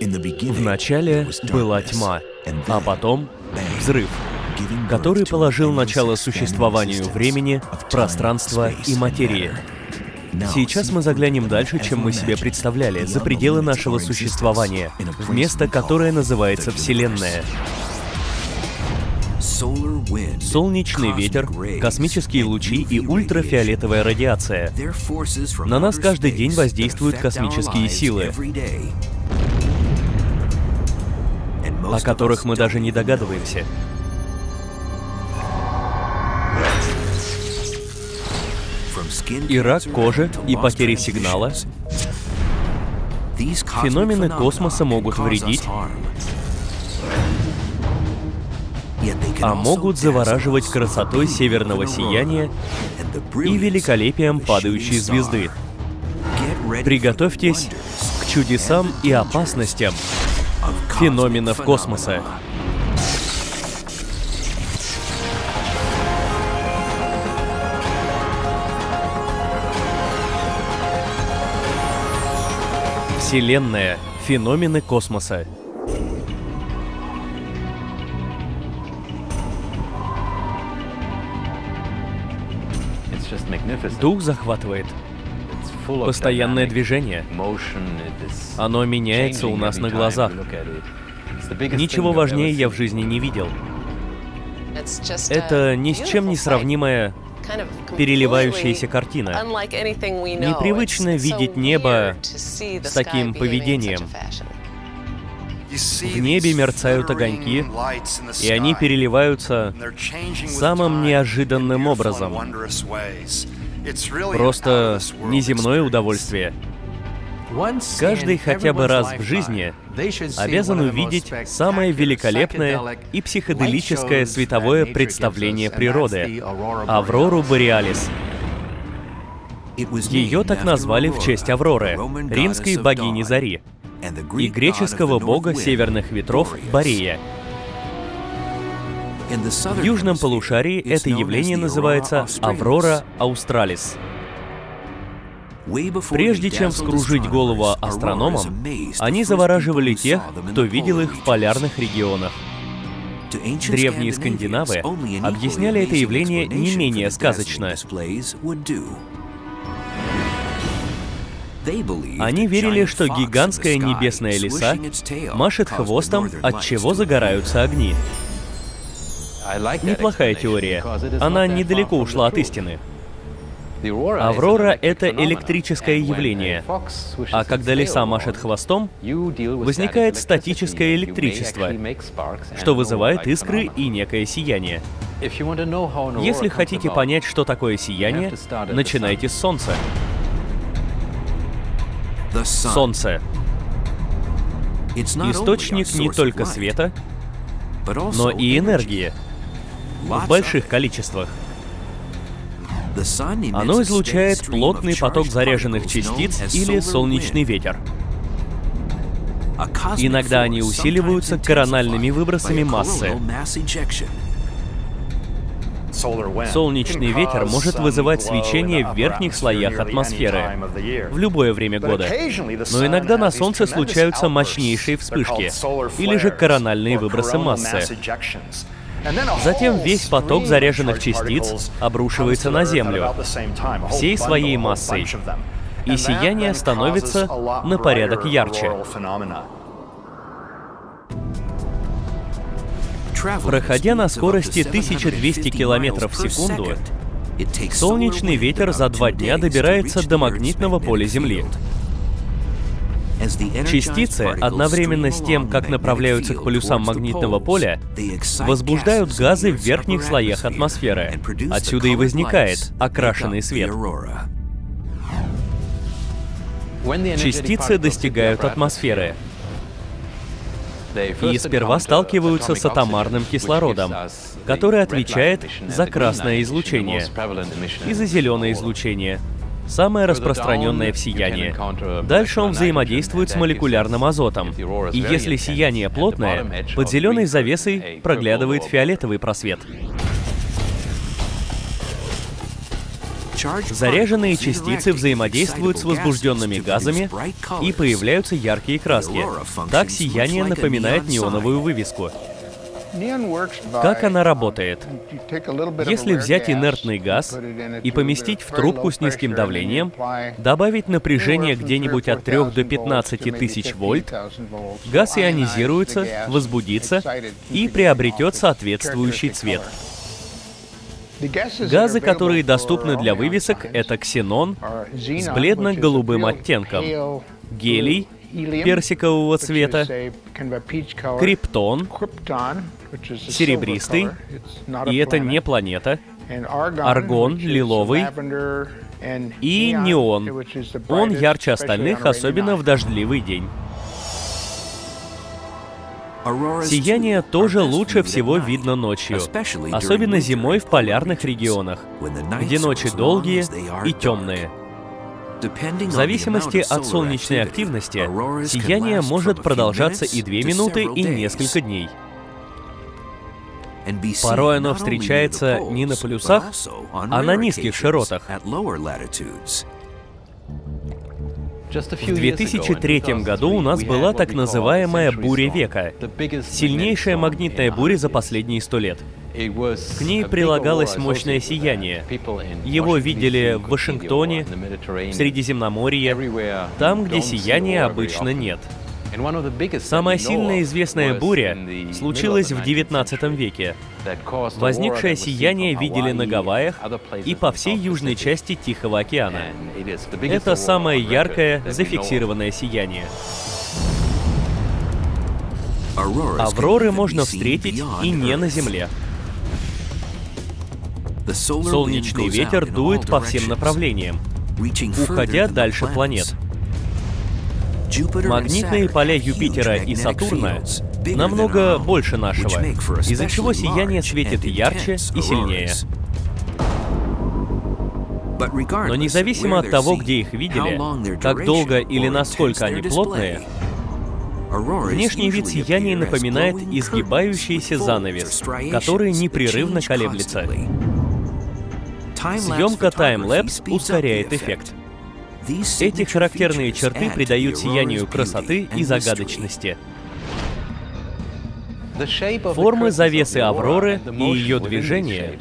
В начале была тьма, а потом взрыв, который положил начало существованию времени, пространства и материи. Сейчас мы заглянем дальше, чем мы себе представляли, за пределы нашего существования, в место, которое называется Вселенная. Солнечный ветер, космические лучи и ультрафиолетовая радиация. На нас каждый день воздействуют космические силы, о которых мы даже не догадываемся. И рак кожи, и потери сигнала. Феномены космоса могут вредить, а могут завораживать красотой северного сияния и великолепием падающей звезды. Приготовьтесь к чудесам и опасностям феноменов космоса. Вселенная. Феномены космоса. Дух захватывает. Постоянное движение. Оно меняется у нас на глазах. Ничего важнее я в жизни не видел. Это ни с чем не сравнимая переливающаяся картина. Непривычно видеть небо с таким поведением. В небе мерцают огоньки, и они переливаются самым неожиданным образом. Просто неземное удовольствие. Каждый хотя бы раз в жизни обязан увидеть самое великолепное и психоделическое световое представление природы — Аврору Бореалис. Ее так назвали в честь Авроры, римской богини Зари, и греческого бога северных ветров Борея. В южном полушарии это явление называется Аврора Аустралис — Прежде чем вскружить голову астрономам, они завораживали тех, кто видел их в полярных регионах. Древние скандинавы объясняли это явление не менее сказочно. Они верили, что гигантская небесная лиса машет хвостом, от чего загораются огни. Неплохая теория. Она недалеко ушла от истины. Аврора — это электрическое явление, а когда лиса машет хвостом, возникает статическое электричество, что вызывает искры и некое сияние. Если хотите понять, что такое сияние, начинайте с Солнца. Солнце. Источник не только света, но и энергии в больших количествах. Оно излучает плотный поток заряженных частиц или солнечный ветер. Иногда они усиливаются корональными выбросами массы. Солнечный ветер может вызывать свечение в верхних слоях атмосферы в любое время года. Но иногда на Солнце случаются мощнейшие вспышки или же корональные выбросы массы. Затем весь поток заряженных частиц обрушивается на Землю всей своей массой, и сияние становится на порядок ярче. Проходя на скорости 1200 км в секунду, солнечный ветер за два дня добирается до магнитного поля Земли. Частицы, одновременно с тем, как направляются к полюсам магнитного поля, возбуждают газы в верхних слоях атмосферы. Отсюда и возникает окрашенный свет. Частицы достигают атмосферы, и сперва сталкиваются с атомарным кислородом, который отвечает за красное излучение и за зеленое излучение, самое распространенное в сиянии. Дальше он взаимодействует с молекулярным азотом. И если сияние плотное, под зеленой завесой проглядывает фиолетовый просвет. Заряженные частицы взаимодействуют с возбужденными газами и появляются яркие краски. Так сияние напоминает неоновую вывеску. Как она работает? Если взять инертный газ и поместить в трубку с низким давлением, добавить напряжение где-нибудь от 3 до 15 тысяч вольт, газ ионизируется, возбудится и приобретет соответствующий цвет. Газы, которые доступны для вывесок, это ксенон с бледно-голубым оттенком, гелий персикового цвета, криптон, серебристый, и это не планета, аргон, лиловый, и неон. Он ярче остальных, особенно в дождливый день. Сияние тоже лучше всего видно ночью, особенно зимой в полярных регионах, где ночи долгие и темные. В зависимости от солнечной активности, сияние может продолжаться и 2 минуты, и несколько дней. Порой оно встречается не на полюсах, а на низких широтах. В 2003 году у нас была так называемая буря века, сильнейшая магнитная буря за последние сто лет. К ней прилагалось мощное сияние. Его видели в Вашингтоне, в Средиземноморье, там, где сияния обычно нет. Самая сильная известная буря случилась в XIX веке. Возникшее сияние видели на Гавайях и по всей южной части Тихого океана. Это самое яркое зафиксированное сияние. Авроры можно встретить и не на Земле. Солнечный ветер дует по всем направлениям, уходя дальше планет. Магнитные поля Юпитера и Сатурна намного больше нашего, из-за чего сияние светит ярче и сильнее. Но независимо от того, где их видели, как долго или насколько они плотные, Внешний вид сияния напоминает изгибающийся занавес, который непрерывно колеблется. Съемка таймлэпс ускоряет эффект. Эти характерные черты придают сиянию красоты и загадочности. Формы завесы Авроры и ее движения,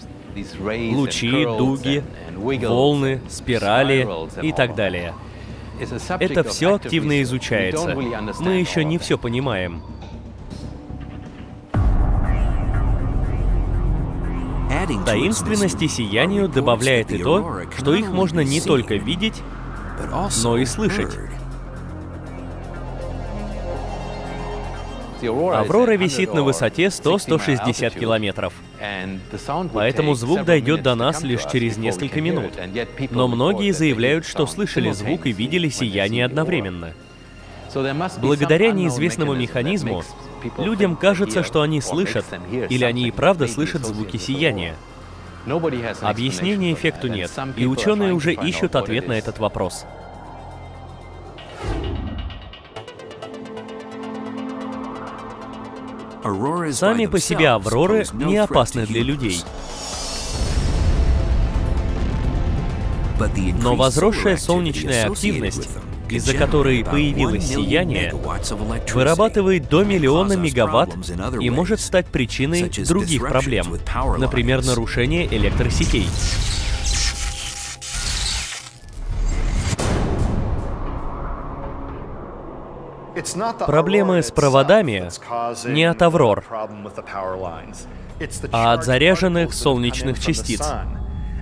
лучи, дуги, волны, спирали и так далее. Это все активно изучается. Мы еще не все понимаем. Таинственности сиянию добавляет и то, что их можно не только видеть, но и слышать. Аврора висит на высоте 100-160 километров. Поэтому звук дойдет до нас лишь через несколько минут. Но многие заявляют, что слышали звук и видели сияние одновременно. Благодаря неизвестному механизму, людям кажется, что они слышат, или они и правда слышат звуки сияния. Объяснения эффекту нет, и ученые уже ищут ответ на этот вопрос. Сами по себе авроры не опасны для людей. Но возросшая солнечная активность из-за которой появилось сияние, вырабатывает до миллиона мегаватт и может стать причиной других проблем, например, нарушения электросетей. Проблемы с проводами не от Аврор, а от заряженных солнечных частиц.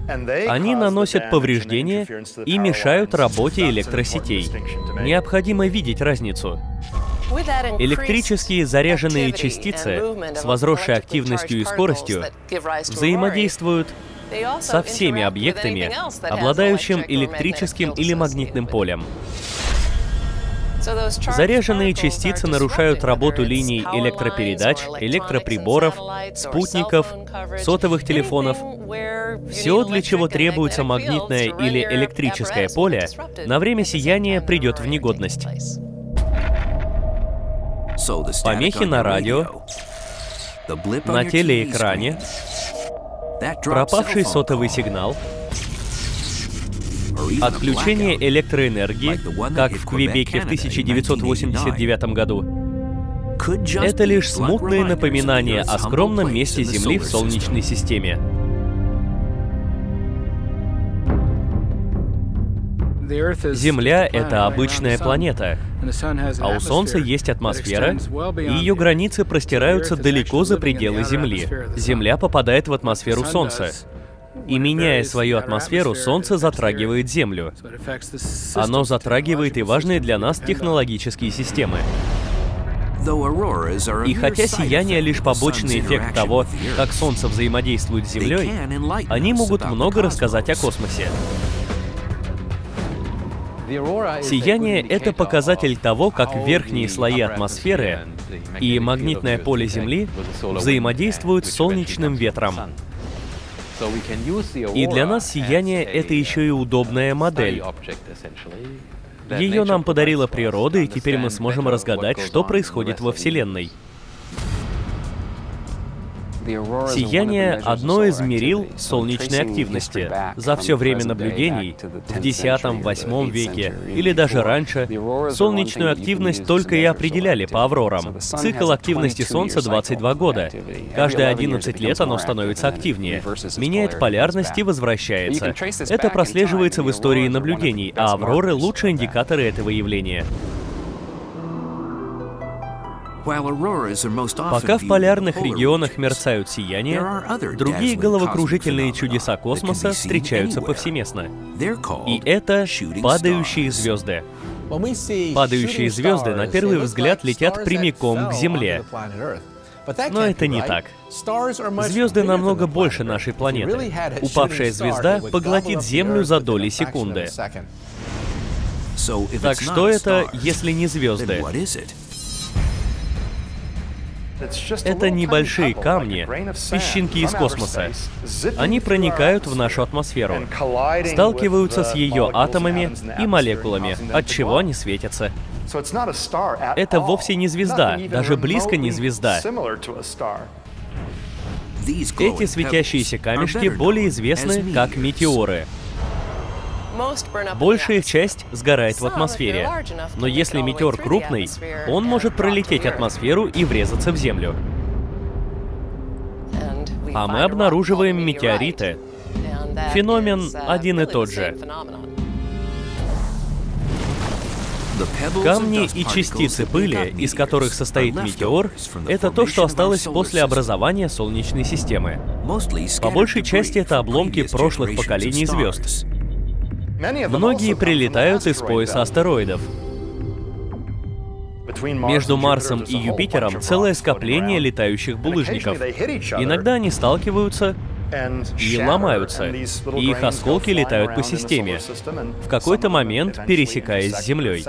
Они наносят повреждения и мешают работе электросетей. Необходимо видеть разницу. Электрические заряженные частицы с возросшей активностью и скоростью взаимодействуют со всеми объектами, обладающим электрическим или магнитным полем. Заряженные частицы нарушают работу линий электропередач, электроприборов, спутников, сотовых телефонов. Все, для чего требуется магнитное или электрическое поле, на время сияния придет в негодность. Помехи на радио, на телеэкране, пропавший сотовый сигнал — Отключение электроэнергии, как в Квебеке в 1989 году, это лишь смутные напоминания о скромном месте Земли в Солнечной системе. Земля — это обычная планета, а у Солнца есть атмосфера, и ее границы простираются далеко за пределы Земли. Земля попадает в атмосферу Солнца. И меняя свою атмосферу, Солнце затрагивает Землю. Оно затрагивает и важные для нас технологические системы. И хотя сияние лишь побочный эффект того, как Солнце взаимодействует с Землей, они могут много рассказать о космосе. Сияние — это показатель того, как верхние слои атмосферы и магнитное поле Земли взаимодействуют с солнечным ветром. И для нас сияние — это еще и удобная модель. Ее нам подарила природа, и теперь мы сможем разгадать, что происходит во Вселенной. Сияние — одно из мерил солнечной активности. За все время наблюдений, в X-VIII веке или даже раньше, солнечную активность только и определяли по аврорам. Цикл активности Солнца 22 года. Каждые 11 лет оно становится активнее, меняет полярность и возвращается. Это прослеживается в истории наблюдений, а авроры — лучшие индикаторы этого явления. Пока в полярных регионах мерцают сияния, другие головокружительные чудеса космоса встречаются повсеместно. И это падающие звезды. Падающие звезды на первый взгляд летят прямиком к Земле. Но это не так. Звезды намного больше нашей планеты. Упавшая звезда поглотит Землю за доли секунды. Так что это, если не звезды? Это небольшие камни, песчинки из космоса. Они проникают в нашу атмосферу, сталкиваются с ее атомами и молекулами, от чего они светятся. Это вовсе не звезда, даже близко не звезда. Эти светящиеся камешки более известны как метеоры. Большая их часть сгорает в атмосфере. Но если метеор крупный, он может пролететь атмосферу и врезаться в Землю. А мы обнаруживаем метеориты. Феномен один и тот же. Камни и частицы пыли, из которых состоит метеор, это то, что осталось после образования Солнечной системы. По большей части это обломки прошлых поколений звезд. Многие прилетают из пояса астероидов. Между Марсом и Юпитером целое скопление летающих булыжников. Иногда они сталкиваются и ломаются, и их осколки летают по системе, в какой-то момент пересекаясь с Землей.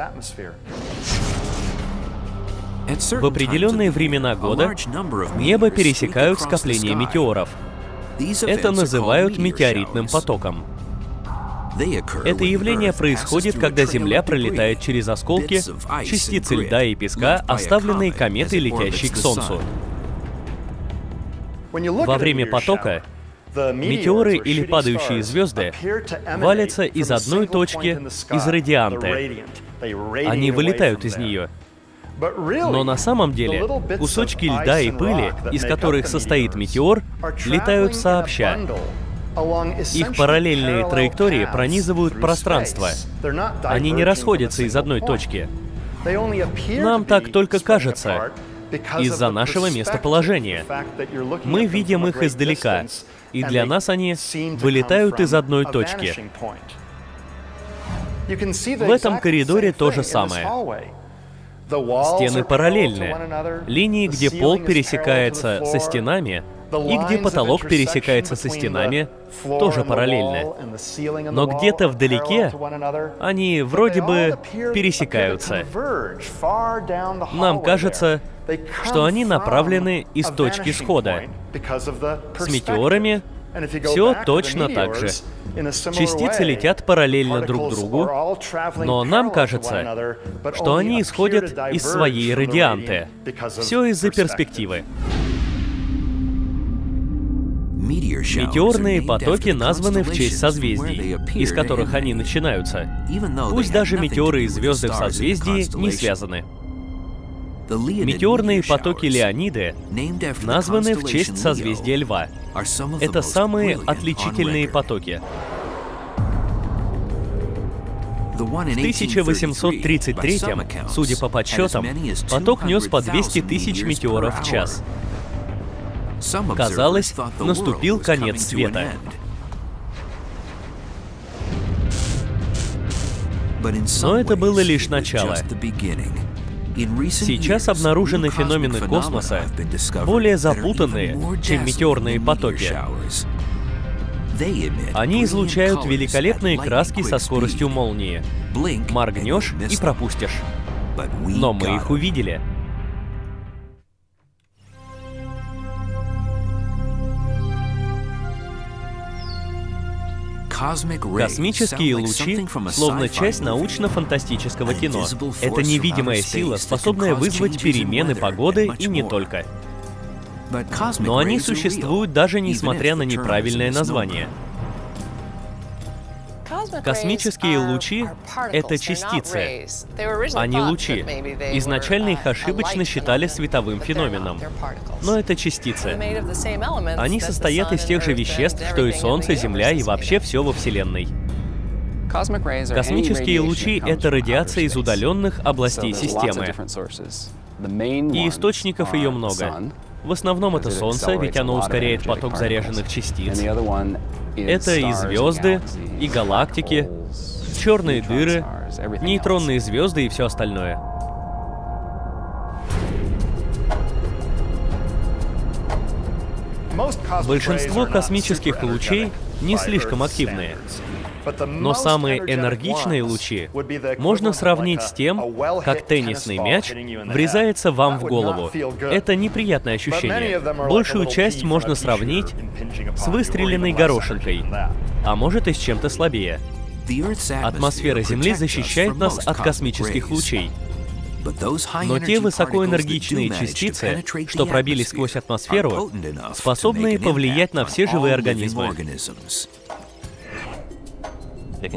В определенные времена года небо пересекают скопления метеоров. Это называют метеоритным потоком. Это явление происходит, когда Земля пролетает через осколки, частицы льда и песка, оставленные кометой, летящей к Солнцу. Во время потока метеоры или падающие звезды валятся из одной точки, из радианты. Они вылетают из нее. Но на самом деле кусочки льда и пыли, из которых состоит метеор, летают сообща. Их параллельные траектории пронизывают пространство. Они не расходятся из одной точки. Нам так только кажется, из-за нашего местоположения. Мы видим их издалека, и для нас они вылетают из одной точки. В этом коридоре то же самое. Стены параллельны. Линии, где пол пересекается со стенами, и где потолок пересекается со стенами, тоже параллельны. Но где-то вдалеке они вроде бы пересекаются. Нам кажется, что они направлены из точки схода. С метеорами все точно так же. Частицы летят параллельно друг другу, но нам кажется, что они исходят из своей радианты. Все из-за перспективы. Метеорные потоки названы в честь созвездий, из которых они начинаются. Пусть даже метеоры и звезды в созвездии не связаны. Метеорные потоки Леониды названы в честь созвездия Льва. Это самые отличительные потоки. В 1833 судя по подсчетам, поток нес по 200 тысяч метеоров в час. Казалось, наступил конец света. Но это было лишь начало. Сейчас обнаружены феномены космоса более запутанные, чем метеорные потоки. Они излучают великолепные краски со скоростью молнии. Моргнешь и пропустишь. Но мы их увидели. Космические лучи словно часть научно-фантастического кино. Это невидимая сила, способная вызвать перемены погоды и не только. Но они существуют даже несмотря на неправильное название. Космические лучи — это частицы, а не лучи. Изначально их ошибочно считали световым феноменом. Но это частицы. Они состоят из тех же веществ, что и Солнце, Земля и вообще все во Вселенной. Космические лучи — это радиация из удаленных областей системы. И источников ее много. В основном это Солнце, ведь оно ускоряет поток заряженных частиц. Это и звезды, и галактики, черные дыры, нейтронные звезды и все остальное. Большинство космических лучей не слишком активные. Но самые энергичные лучи можно сравнить с тем, как теннисный мяч врезается вам в голову. Это неприятное ощущение. Большую часть можно сравнить с выстреленной горошинкой, а может и с чем-то слабее. Атмосфера Земли защищает нас от космических лучей. Но те высокоэнергичные частицы, что пробились сквозь атмосферу, способны повлиять на все живые организмы.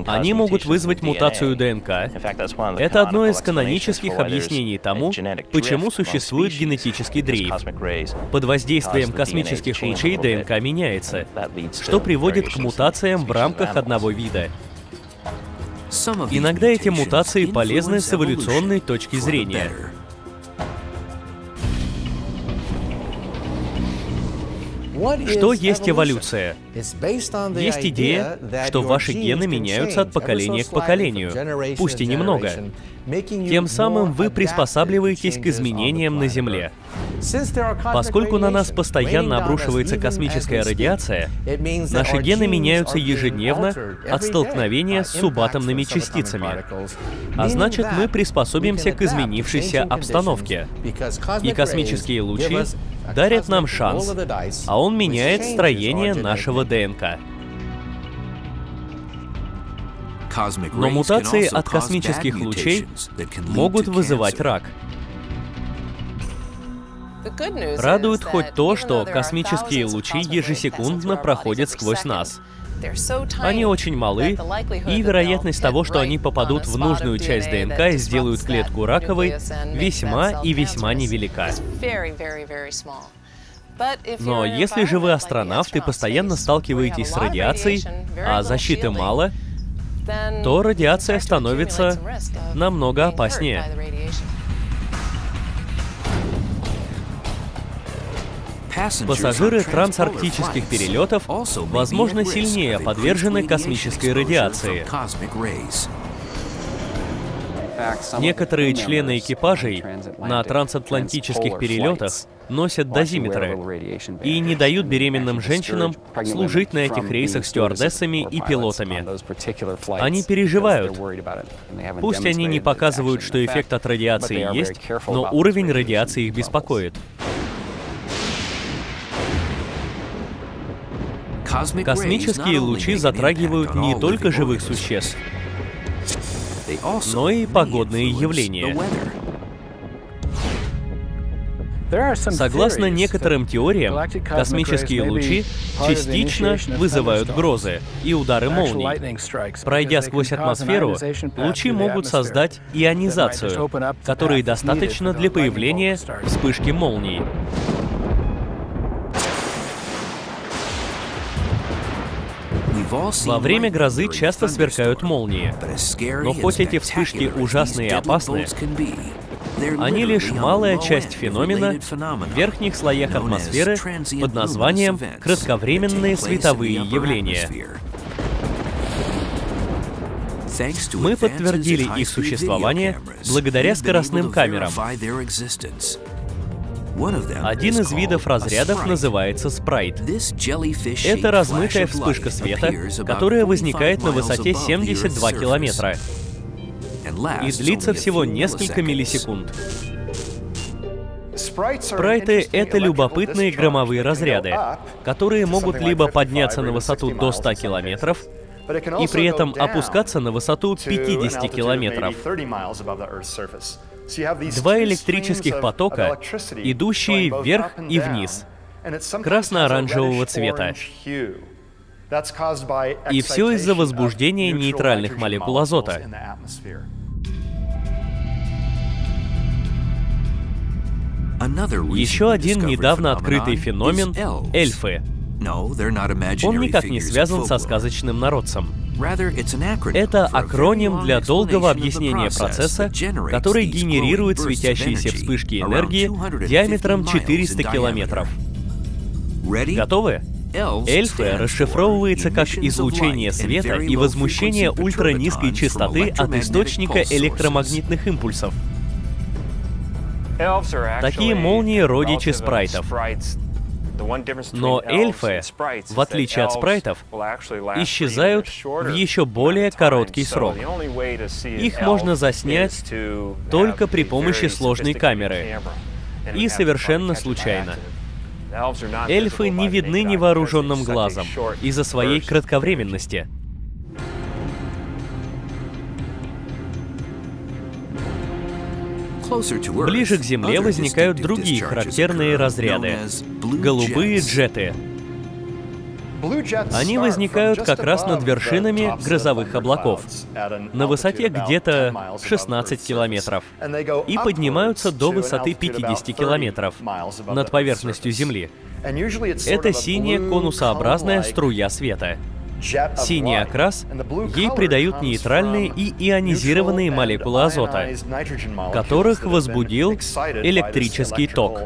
Они могут вызвать мутацию ДНК. Это одно из канонических объяснений тому, почему существует генетический дрейф. Под воздействием космических лучей ДНК меняется, что приводит к мутациям в рамках одного вида. Иногда эти мутации полезны с эволюционной точки зрения. Что есть эволюция? Есть идея, что ваши гены меняются от поколения к поколению, пусть и немного. Тем самым вы приспосабливаетесь к изменениям на Земле. Поскольку на нас постоянно обрушивается космическая радиация, наши гены меняются ежедневно от столкновения с субатомными частицами. А значит, мы приспособимся к изменившейся обстановке. И космические лучи дарят нам шанс, а он меняет строение нашего ДНК. Но мутации от космических лучей могут вызывать рак. Радует хоть то, что космические лучи ежесекундно проходят сквозь нас. Они очень малы, и вероятность того, что они попадут в нужную часть ДНК и сделают клетку раковой, весьма и весьма невелика. Но если же вы астронавт и постоянно сталкиваетесь с радиацией, а защиты мало, то радиация становится намного опаснее. Пассажиры трансарктических перелетов, возможно, сильнее подвержены космической радиации. Некоторые члены экипажей на трансатлантических перелетах носят дозиметры и не дают беременным женщинам служить на этих рейсах стюардессами и пилотами. Они переживают. Пусть они не показывают, что эффект от радиации есть, но уровень радиации их беспокоит. Космические лучи затрагивают не только живых существ, но и погодные явления. Согласно некоторым теориям, космические лучи частично вызывают грозы и удары молний. Пройдя сквозь атмосферу, лучи могут создать ионизацию, которой достаточно для появления вспышки молний. Во время грозы часто сверкают молнии. Но хоть эти вспышки ужасные и опасны, они лишь малая часть феномена в верхних слоях атмосферы под названием кратковременные световые явления. Мы подтвердили их существование благодаря скоростным камерам. Один из видов разрядов называется спрайт. Это размытая вспышка света, которая возникает на высоте 72 километра и длится всего несколько миллисекунд. Спрайты — это любопытные громовые разряды, которые могут либо подняться на высоту до 100 километров, и при этом опускаться на высоту 50 километров. Два электрических потока, идущие вверх и вниз, красно-оранжевого цвета. И все из-за возбуждения нейтральных молекул азота. Еще один недавно открытый феномен — эльфы. Он никак не связан со сказочным народцем. Это акроним для долгого объяснения процесса, который генерирует светящиеся вспышки энергии диаметром 400 километров. Готовы? Эльфы расшифровывается как излучение света и возмущение ультранизкой частоты от источника электромагнитных импульсов. Такие молнии родичи спрайтов. Но эльфы, в отличие от спрайтов, исчезают в еще более короткий срок. Их можно заснять только при помощи сложной камеры. И совершенно случайно. Эльфы не видны невооруженным глазом из-за своей кратковременности. Ближе к Земле возникают другие характерные разряды — голубые джеты. Они возникают как раз над вершинами грозовых облаков, на высоте где-то 16 километров, и поднимаются до высоты 50 километров над поверхностью Земли. Это синяя конусообразная струя света. Синий окрас ей придают нейтральные и ионизированные молекулы азота, которых возбудил электрический ток.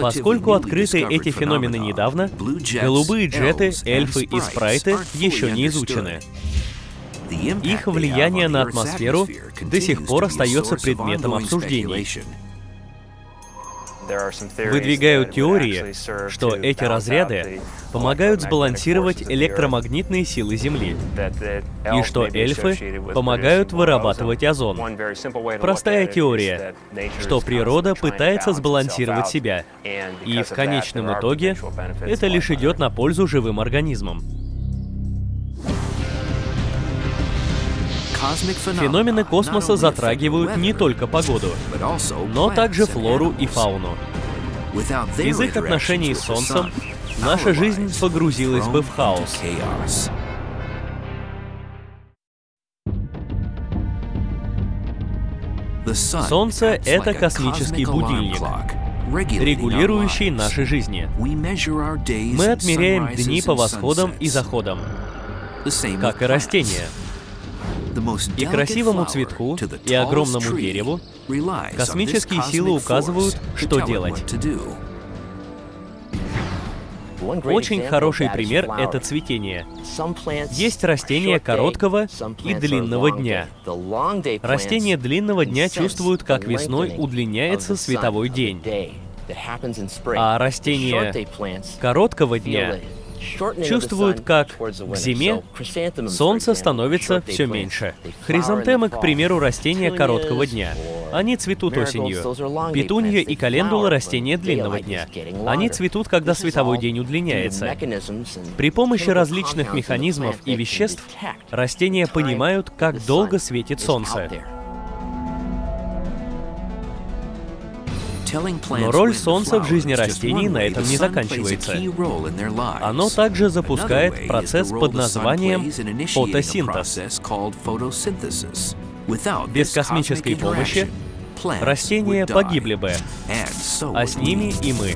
Поскольку открыты эти феномены недавно, голубые джеты, эльфы и спрайты еще не изучены. Их влияние на атмосферу до сих пор остается предметом обсуждений. Выдвигают теории, что эти разряды помогают сбалансировать электромагнитные силы Земли, и что эльфы помогают вырабатывать озон. Простая теория, что природа пытается сбалансировать себя, и в конечном итоге это лишь идет на пользу живым организмам. Феномены космоса затрагивают не только погоду, но также флору и фауну. Из их отношений с Солнцем наша жизнь погрузилась бы в хаос. Солнце — это космический будильник, регулирующий наши жизни. Мы отмеряем дни по восходам и заходам, как и растения — и красивому цветку, и огромному дереву космические силы указывают, что делать. Очень хороший пример — это цветение. Есть растения короткого и длинного дня. Растения длинного дня чувствуют, как весной удлиняется световой день. А растения короткого дня чувствуют, как к зиме солнце становится все меньше. Хризантемы, к примеру, растения короткого дня. Они цветут осенью. Петунья и календула — растения длинного дня. Они цветут, когда световой день удлиняется. При помощи различных механизмов и веществ растения понимают, как долго светит солнце. Но роль Солнца в жизни растений на этом не заканчивается. Оно также запускает процесс под названием фотосинтез. Без космической помощи растения погибли бы, а с ними и мы.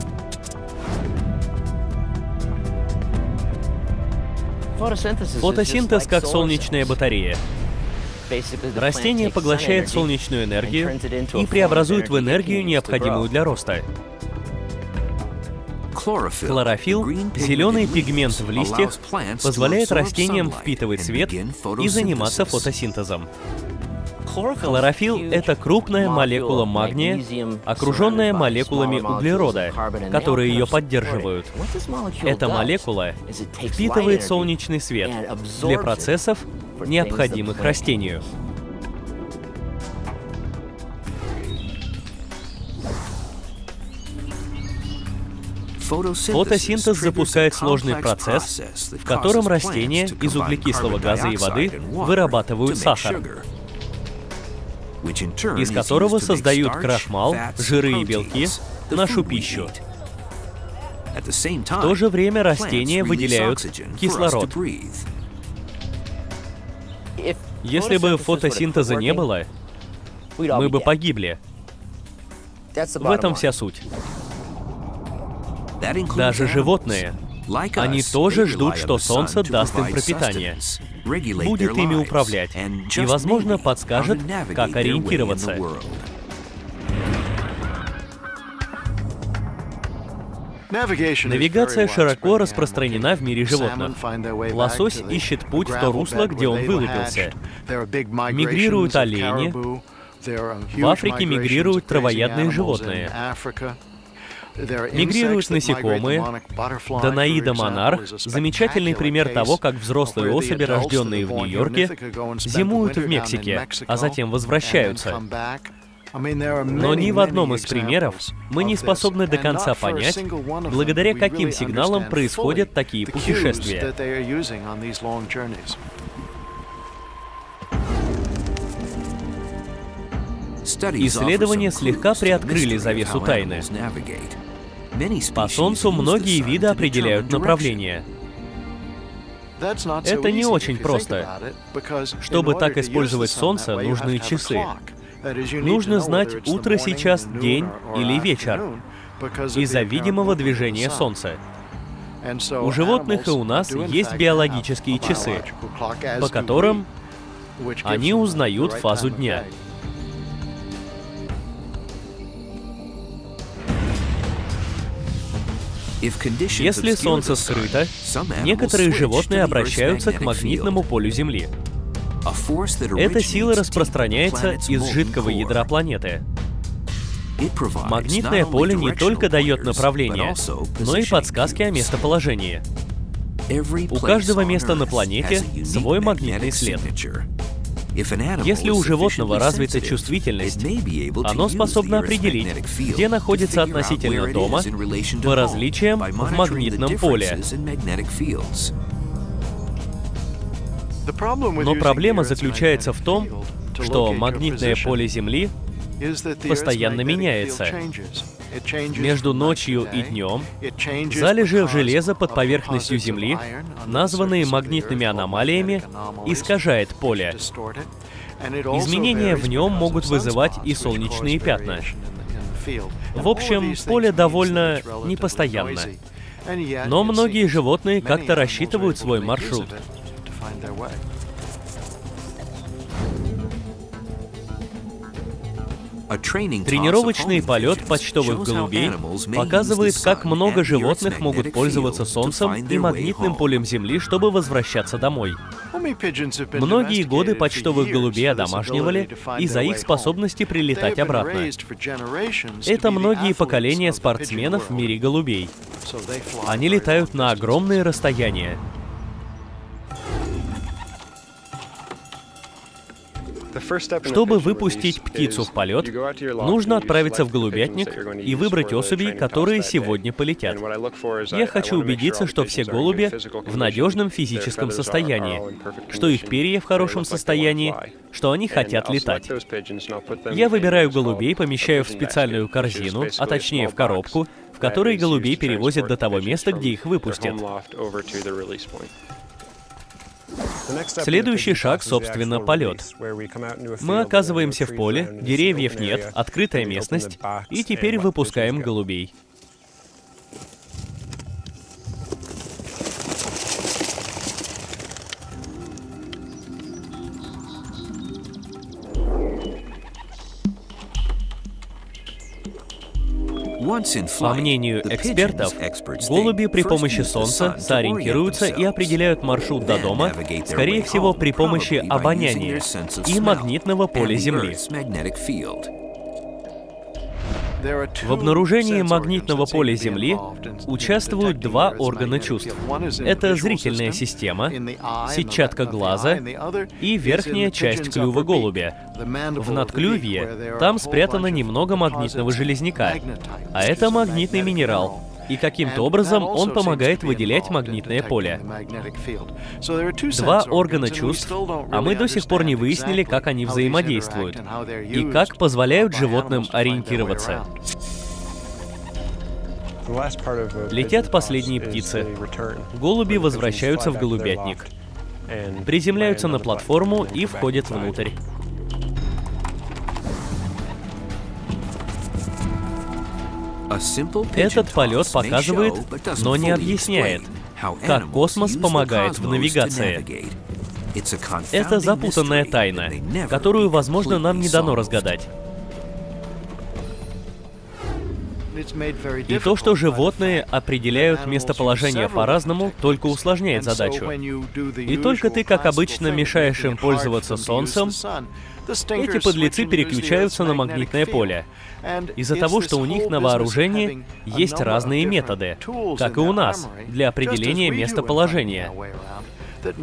Фотосинтез как солнечная батарея. Растение поглощает солнечную энергию и преобразует в энергию, необходимую для роста. Хлорофилл, зеленый пигмент в листьях, позволяет растениям впитывать свет и заниматься фотосинтезом. Хлорофилл — это крупная молекула магния, окруженная молекулами углерода, которые ее поддерживают. Эта молекула впитывает солнечный свет для процессов, необходимых растению. Фотосинтез запускает сложный процесс, в котором растения из углекислого газа и воды вырабатывают сахар, из которого создают крахмал, жиры и белки, нашу пищу. В то же время растения выделяют кислород. Если бы фотосинтеза не было, мы бы погибли. В этом вся суть. Даже животные, они тоже ждут, что Солнце даст им пропитание, будет ими управлять и, возможно, подскажет, как ориентироваться. Навигация широко распространена в мире животных. Лосось ищет путь в то русло, где он вылупился. Мигрируют олени. В Африке мигрируют травоядные животные. Мигрируют насекомые. Данаида монарх — замечательный пример того, как взрослые особи, рожденные в Нью-Йорке, зимуют в Мексике, а затем возвращаются. Но ни в одном из примеров мы не способны до конца понять, благодаря каким сигналам происходят такие путешествия. Исследования слегка приоткрыли завесу тайны. По Солнцу многие виды определяют направление. Это не очень просто. Чтобы так использовать Солнце, нужны часы. Нужно знать, утро сейчас, день или вечер, из-за видимого движения Солнца. У животных и у нас есть биологические часы, по которым они узнают фазу дня. Если Солнце скрыто, некоторые животные обращаются к магнитному полю Земли. Эта сила распространяется из жидкого ядра планеты. Магнитное поле не только дает направление, но и подсказки о местоположении. У каждого места на планете свой магнитный след. Если у животного развита чувствительность, оно способно определить, где находится относительно дома по различиям в магнитном поле. Но проблема заключается в том, что магнитное поле Земли постоянно меняется. Между ночью и днем залежи железа под поверхностью Земли, названные магнитными аномалиями, искажает поле. Изменения в нем могут вызывать и солнечные пятна. В общем, поле довольно непостоянно. Но многие животные как-то рассчитывают свой маршрут. Тренировочный полет почтовых голубей показывает, как много животных могут пользоваться Солнцем и магнитным полем Земли, чтобы возвращаться домой. Многие годы почтовых голубей одомашнивали из-за их способности прилетать обратно. Это многие поколения спортсменов в мире голубей. Они летают на огромные расстояния. Чтобы выпустить птицу в полет, нужно отправиться в голубятник и выбрать особей, которые сегодня полетят. Я хочу убедиться, что все голуби в надежном физическом состоянии, что их перья в хорошем состоянии, что они хотят летать. Я выбираю голубей, помещаю в специальную корзину, а точнее в коробку, в которой голубей перевозят до того места, где их выпустят. Следующий шаг, собственно, полет. Мы оказываемся в поле, деревьев нет, открытая местность, и теперь выпускаем голубей. По мнению экспертов, голуби при помощи Солнца сориентируются и определяют маршрут до дома, скорее всего, при помощи обоняния и магнитного поля Земли. В обнаружении магнитного поля Земли участвуют два органа чувств. Это зрительная система, сетчатка глаза и верхняя часть клюва голубя. В надклювье там спрятано немного магнитного железняка, а это магнитный минерал, и каким-то образом он помогает выделять магнитное поле. Два органа чувств, а мы до сих пор не выяснили, как они взаимодействуют и как позволяют животным ориентироваться. Летят последние птицы. Голуби возвращаются в голубятник. Приземляются на платформу и входят внутрь. Этот полет показывает, но не объясняет, как космос помогает в навигации. Это запутанная тайна, которую, возможно, нам не дано разгадать. И то, что животные определяют местоположение по-разному, только усложняет задачу. И только ты, как обычно, мешаешь им пользоваться Солнцем, эти подлецы переключаются на магнитное поле. Из-за того, что у них на вооружении есть разные методы, как и у нас, для определения местоположения.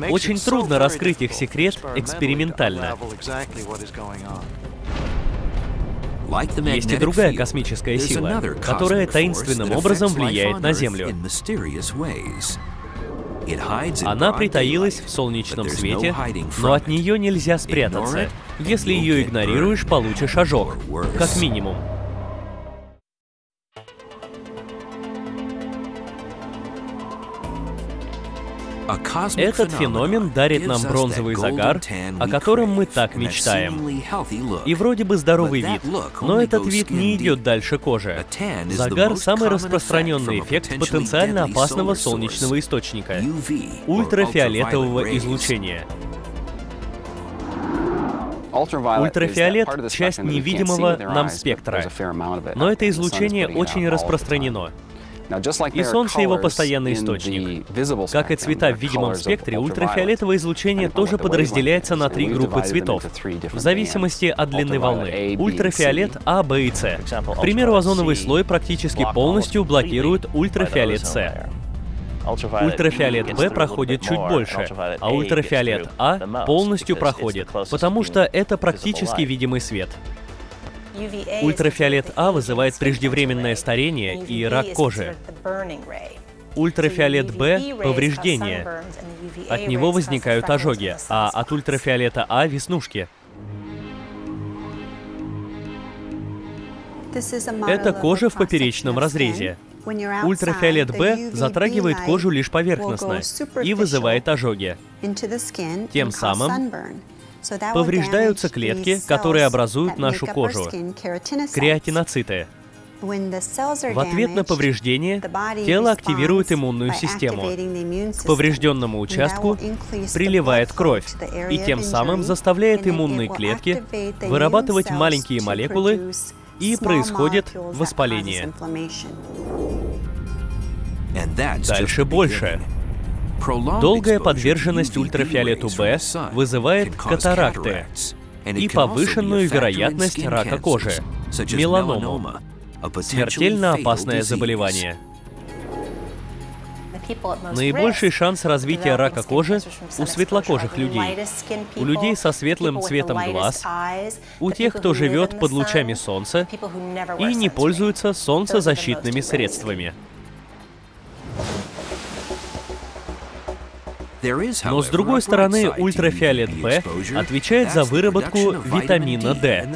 Очень трудно раскрыть их секрет экспериментально. Есть и другая космическая сила, которая таинственным образом влияет на Землю. Она притаилась в солнечном свете, но от нее нельзя спрятаться. Если ее игнорируешь, получишь ожог, как минимум. Этот феномен дарит нам бронзовый загар, о котором мы так мечтаем. И вроде бы здоровый вид, но этот вид не идет дальше кожи. Загар — самый распространенный эффект потенциально опасного солнечного источника — ультрафиолетового излучения. Ультрафиолет — часть невидимого нам спектра, но это излучение очень распространено. И Солнце его постоянный источник. Как и цвета в видимом спектре, ультрафиолетовое излучение тоже подразделяется на три группы цветов, в зависимости от длины волны. Ультрафиолет А, Б и С. К примеру, озоновый слой практически полностью блокирует ультрафиолет С. Ультрафиолет Б проходит чуть больше, а ультрафиолет А полностью проходит, потому что это практически видимый свет. Ультрафиолет А вызывает преждевременное старение и рак кожи. Ультрафиолет Б — повреждение. От него возникают ожоги, а от ультрафиолета А — веснушки. Это кожа в поперечном разрезе. Ультрафиолет Б затрагивает кожу лишь поверхностно и вызывает ожоги. Тем самым Повреждаются клетки, которые образуют нашу кожу, креатиноциты. В ответ на повреждение тело активирует иммунную систему. К поврежденному участку приливает кровь и тем самым заставляет иммунные клетки вырабатывать маленькие молекулы и происходит воспаление. Дальше больше. Долгая подверженность ультрафиолету Б вызывает катаракты и повышенную вероятность рака кожи, меланому, смертельно опасное заболевание. Наибольший шанс развития рака кожи у светлокожих людей, у людей со светлым цветом глаз, у тех, кто живет под лучами солнца и не пользуется солнцезащитными средствами. Но с другой стороны, ультрафиолет Б отвечает за выработку витамина D.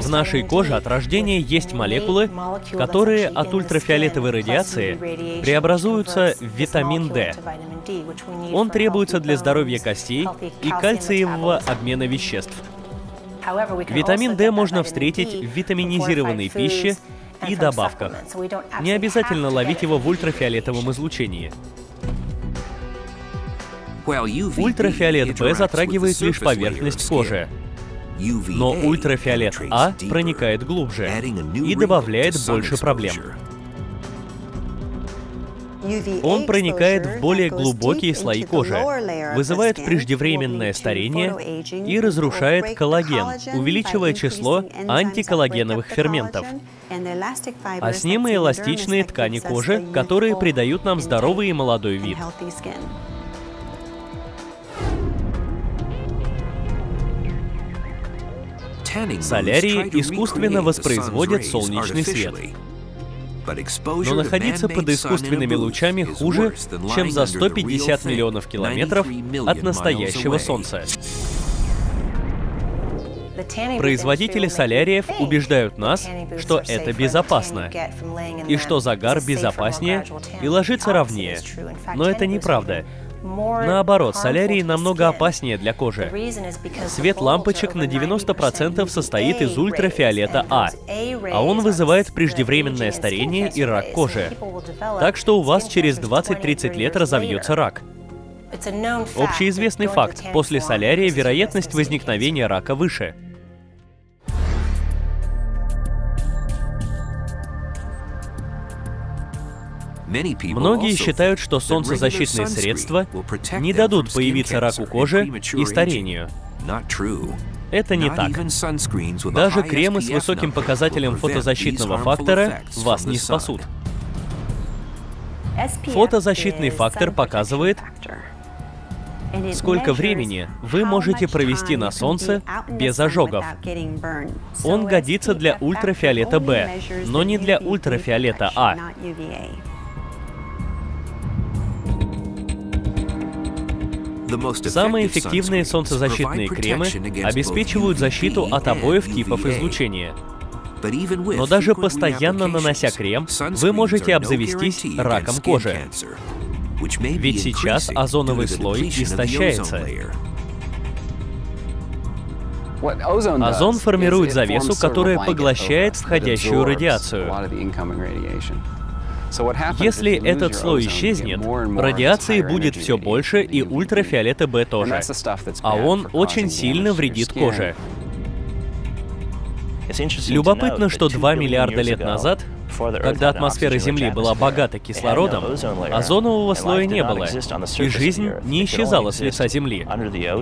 В нашей коже от рождения есть молекулы, которые от ультрафиолетовой радиации преобразуются в витамин D. Он требуется для здоровья костей и кальциевого обмена веществ. Витамин D можно встретить в витаминизированной пище и добавках. Не обязательно ловить его в ультрафиолетовом излучении. Ультрафиолет Б затрагивает лишь поверхность кожи, но ультрафиолет А проникает глубже и добавляет больше проблем. Он проникает в более глубокие слои кожи, вызывает преждевременное старение и разрушает коллаген, увеличивая число антиколлагеновых ферментов. А с ним и эластичные ткани кожи, которые придают нам здоровый и молодой вид. Солярии искусственно воспроизводят солнечный свет. Но находиться под искусственными лучами хуже, чем за 150 миллионов километров от настоящего Солнца. Производители соляриев убеждают нас, что это безопасно, и что загар безопаснее и ложится ровнее. Но это неправда. Наоборот, солярий намного опаснее для кожи. Свет лампочек на 90% состоит из ультрафиолета А, а он вызывает преждевременное старение и рак кожи. Так что у вас через 20-30 лет разовьется рак. Общеизвестный факт, после солярия вероятность возникновения рака выше. Многие считают, что солнцезащитные средства не дадут появиться раку кожи и старению. Это не так. Даже кремы с высоким показателем фотозащитного фактора вас не спасут. Фотозащитный фактор показывает, сколько времени вы можете провести на солнце без ожогов. Он годится для ультрафиолета Б, но не для ультрафиолета А. Самые эффективные солнцезащитные кремы обеспечивают защиту от обоих типов излучения. Но даже постоянно нанося крем, вы можете обзавестись раком кожи. Ведь сейчас озоновый слой истощается. Озон формирует завесу, которая поглощает входящую радиацию. Если этот слой исчезнет, радиации будет все больше и ультрафиолета Б тоже. А он очень сильно вредит коже. Любопытно, что 2 миллиарда лет назад, когда атмосфера Земли была богата кислородом, озонового слоя не было, и жизнь не исчезала с лица Земли.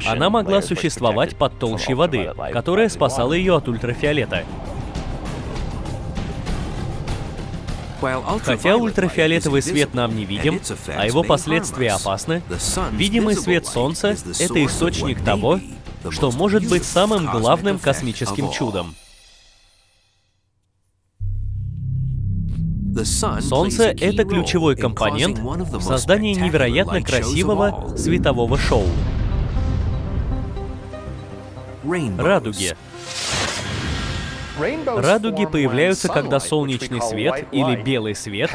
Она могла существовать под толщей воды, которая спасала ее от ультрафиолета. Хотя ультрафиолетовый свет нам не видим, а его последствия опасны, видимый свет Солнца — это источник того, что может быть самым главным космическим чудом. Солнце — это ключевой компонент в создании невероятно красивого светового шоу. Радуги Радуги появляются, когда солнечный свет или белый свет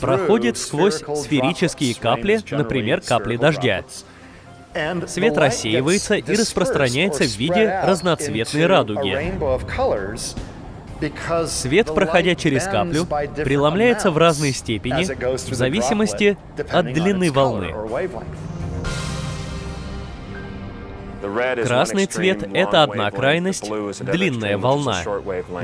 проходит сквозь сферические капли, например, капли дождя. Свет рассеивается и распространяется в виде разноцветной радуги. Свет, проходя через каплю, преломляется в разной степени в зависимости от длины волны. Красный цвет — это одна крайность, длинная волна.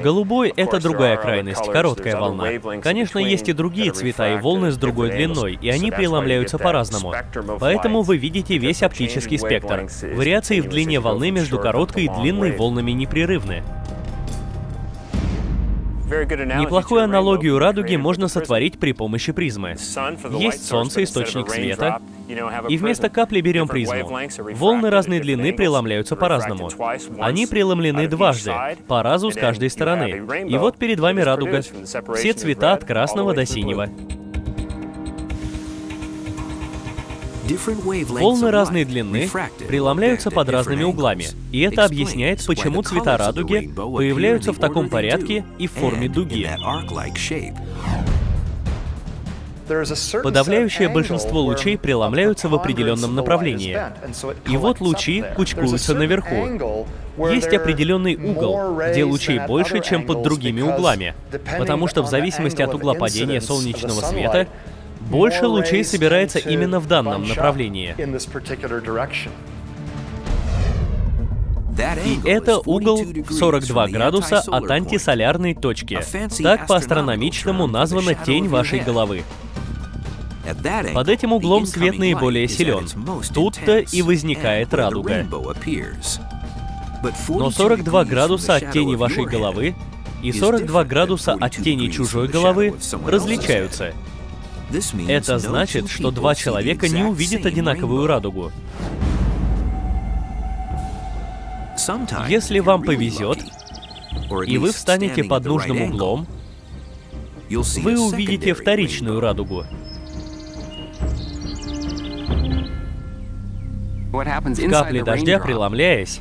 Голубой — это другая крайность, короткая волна. Конечно, есть и другие цвета и волны с другой длиной, и они преломляются по-разному. Поэтому вы видите весь оптический спектр. Вариации в длине волны между короткой и длинной волнами непрерывны. Неплохую аналогию радуги можно сотворить при помощи призмы. Есть Солнце, источник света, и вместо капли берем призму. Волны разной длины преломляются по-разному. Они преломлены дважды, по разу с каждой стороны. И вот перед вами радуга. Все цвета от красного до синего. Волны разной длины преломляются под разными углами, и это объясняет, почему цвета радуги появляются в таком порядке и в форме дуги. Подавляющее большинство лучей преломляются в определенном направлении. И вот лучи кучкуются наверху. Есть определенный угол, где лучей больше, чем под другими углами, потому что в зависимости от угла падения солнечного света больше лучей собирается именно в данном направлении. И это угол в 42 градуса от антисолярной точки. Так по-астрономичному названа тень вашей головы. Под этим углом свет наиболее силен. Тут-то и возникает радуга. Но 42 градуса от тени вашей головы и 42 градуса от тени чужой головы различаются. Это значит, что два человека не увидят одинаковую радугу. Если вам повезет, и вы встанете под нужным углом, вы увидите вторичную радугу. В капле дождя, преломляясь,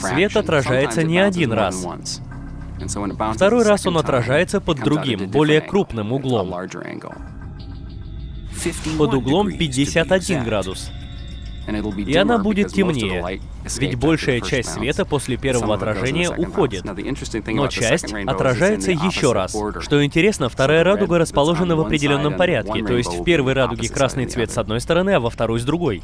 свет отражается не один раз. Второй раз он отражается под другим, более крупным углом под углом 51 градус. И она будет темнее, ведь большая часть света после первого отражения уходит. Но часть отражается еще раз. Что интересно, вторая радуга расположена в определенном порядке, то есть в первой радуге красный цвет с одной стороны, а во второй с другой.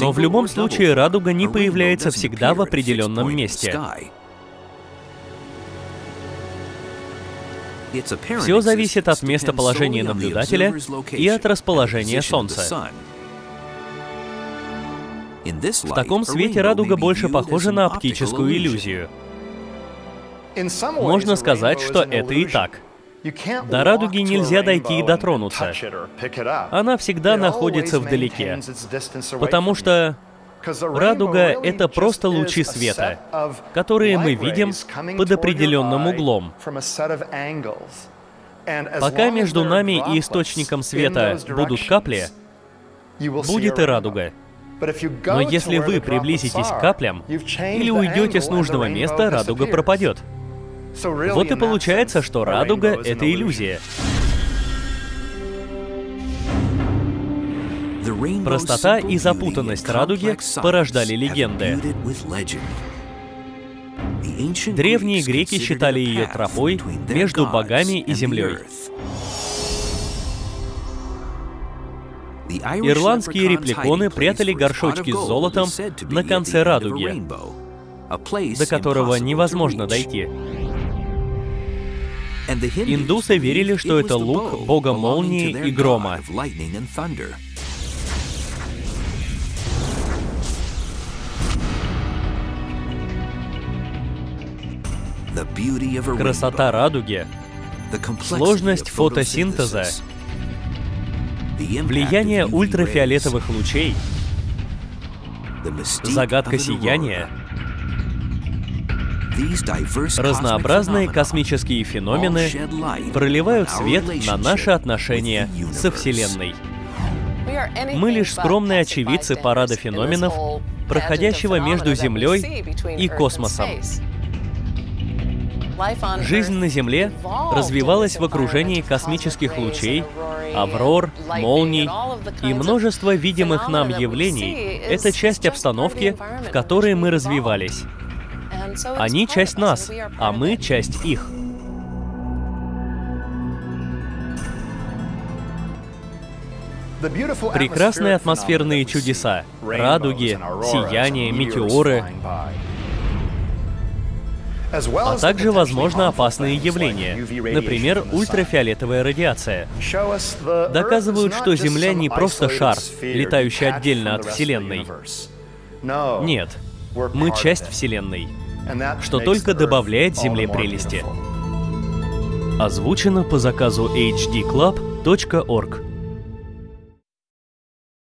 Но в любом случае радуга не появляется всегда в определенном месте. Все зависит от местоположения наблюдателя и от расположения Солнца. В таком свете радуга больше похожа на оптическую иллюзию. Можно сказать, что это и так. До радуги нельзя дойти и дотронуться. Она всегда находится вдалеке, потому что Радуга — это просто лучи света, которые мы видим под определенным углом. Пока между нами и источником света будут капли, будет и радуга. Но если вы приблизитесь к каплям или уйдете с нужного места, радуга пропадет. Вот и получается, что радуга — это иллюзия. Простота и запутанность радуги порождали легенды. Древние греки считали ее тропой между богами и землей. Ирландские репликоны прятали горшочки с золотом на конце радуги, до которого невозможно дойти. Индусы верили, что это лук бога молнии и грома. Красота радуги, сложность фотосинтеза, влияние ультрафиолетовых лучей, загадка сияния, разнообразные космические феномены проливают свет на наши отношения со Вселенной. Мы лишь скромные очевидцы парада феноменов, проходящего между Землей и космосом. Жизнь на Земле развивалась в окружении космических лучей, аврор, молний и множество видимых нам явлений. Это часть обстановки, в которой мы развивались. Они часть нас, а мы часть их. Прекрасные атмосферные чудеса, радуги, сияние, метеоры, а также, возможно, опасные явления, например, ультрафиолетовая радиация. Доказывают, что Земля не просто шар, летающий отдельно от Вселенной. Нет, мы часть Вселенной. что только добавляет Земле прелести. Озвучено по заказу hdclub.org.